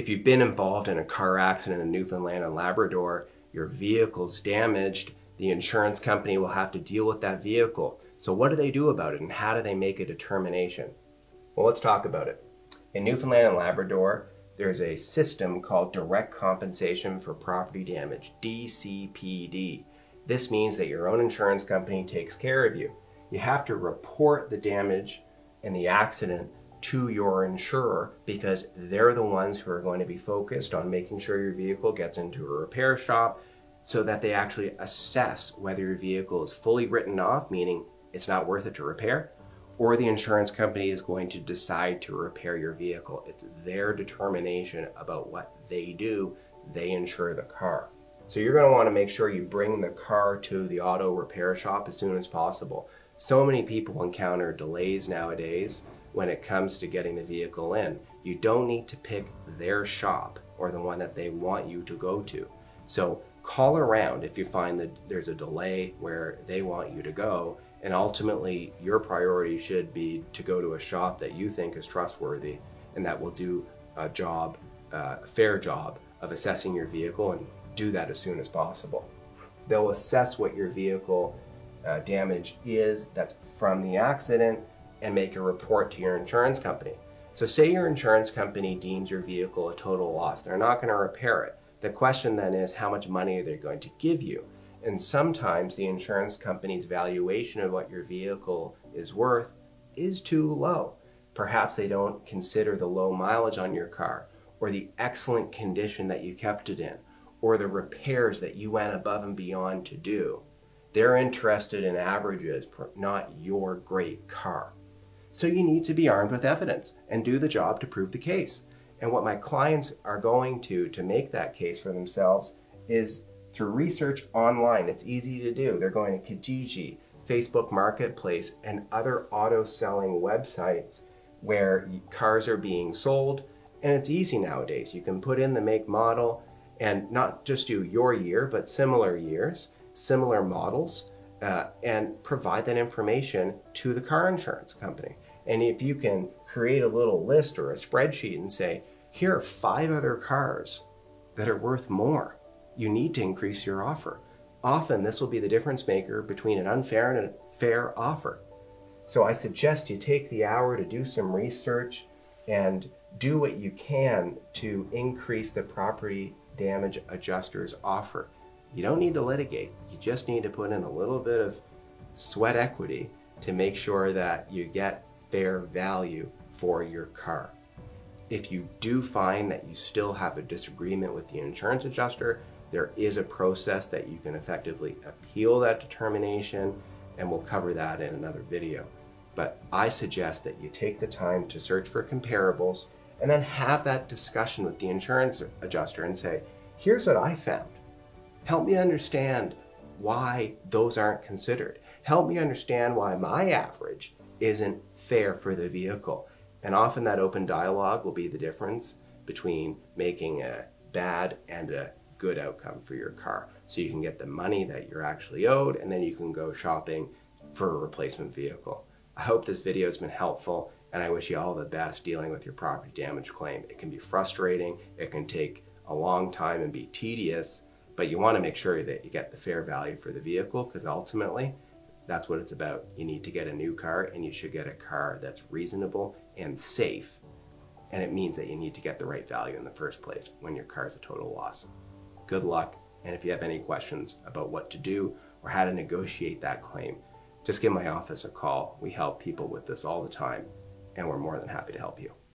If you've been involved in a car accident in Newfoundland and Labrador, your vehicle's damaged, the insurance company will have to deal with that vehicle. So what do they do about it and how do they make a determination? Well, let's talk about it. In Newfoundland and Labrador, there's a system called Direct Compensation for Property Damage, DCPD. This means that your own insurance company takes care of you. You have to report the damage and the accident to your insurer because they're the ones who are going to be focused on making sure your vehicle gets into a repair shop so that they actually assess whether your vehicle is fully written off, meaning it's not worth it to repair, or the insurance company is going to decide to repair your vehicle. It's their determination about what they do. They insure the car. So you're going to want to make sure you bring the car to the auto repair shop as soon as possible. So many people encounter delays nowadays when it comes to getting the vehicle in. You don't need to pick their shop or the one that they want you to go to. So call around if you find that there's a delay where they want you to go and ultimately, your priority should be to go to a shop that you think is trustworthy and that will do a job, a fair job of assessing your vehicle and do that as soon as possible. They'll assess what your vehicle uh, damage is that's from the accident and make a report to your insurance company. So say your insurance company deems your vehicle a total loss. They're not going to repair it. The question then is how much money are they going to give you? And sometimes the insurance company's valuation of what your vehicle is worth is too low. Perhaps they don't consider the low mileage on your car, or the excellent condition that you kept it in, or the repairs that you went above and beyond to do. They're interested in averages, not your great car. So you need to be armed with evidence and do the job to prove the case. And what my clients are going to to make that case for themselves is through research online. It's easy to do. They're going to Kijiji, Facebook Marketplace, and other auto selling websites where cars are being sold. And it's easy nowadays. You can put in the make model and not just do your year, but similar years, similar models, uh, and provide that information to the car insurance company. And if you can create a little list or a spreadsheet and say, here are five other cars that are worth more you need to increase your offer. Often this will be the difference maker between an unfair and a fair offer. So I suggest you take the hour to do some research and do what you can to increase the property damage adjuster's offer. You don't need to litigate. You just need to put in a little bit of sweat equity to make sure that you get fair value for your car. If you do find that you still have a disagreement with the insurance adjuster, there is a process that you can effectively appeal that determination, and we'll cover that in another video. But I suggest that you take the time to search for comparables and then have that discussion with the insurance adjuster and say, here's what I found. Help me understand why those aren't considered. Help me understand why my average isn't fair for the vehicle. And often that open dialogue will be the difference between making a bad and a good outcome for your car. So you can get the money that you're actually owed and then you can go shopping for a replacement vehicle. I hope this video has been helpful and I wish you all the best dealing with your property damage claim. It can be frustrating, it can take a long time and be tedious, but you want to make sure that you get the fair value for the vehicle because ultimately that's what it's about. You need to get a new car and you should get a car that's reasonable and safe. And it means that you need to get the right value in the first place when your car is a total loss. Good luck, and if you have any questions about what to do or how to negotiate that claim, just give my office a call. We help people with this all the time, and we're more than happy to help you.